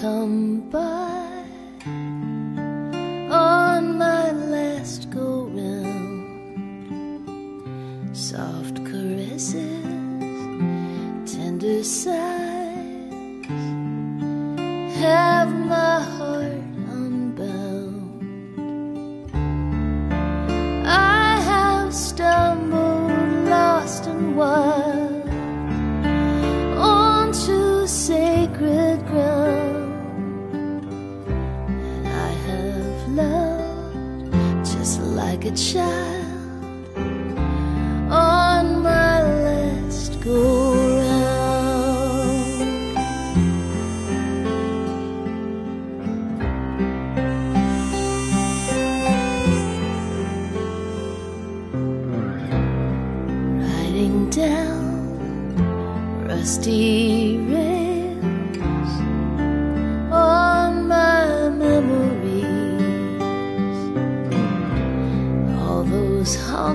come by on my last go round. Soft caresses, tender sighs. loved just like a child on my last go round. riding down rusty red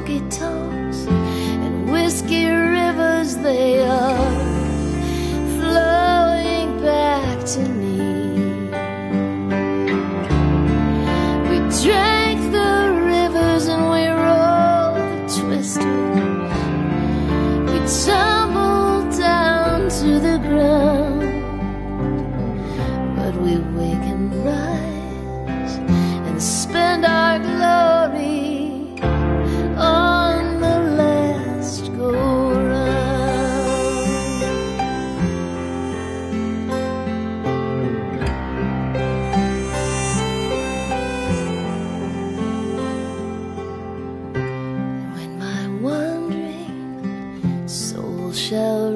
honky tonks and whiskey rivers they are flowing back to me. shall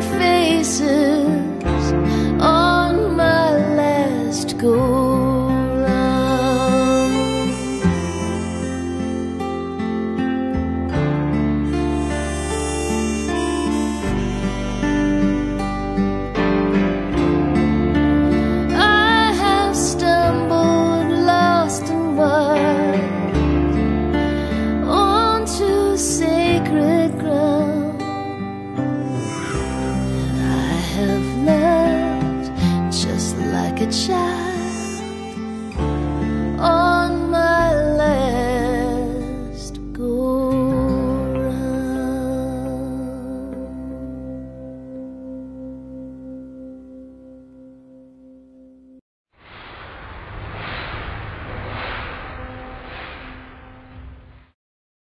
faces.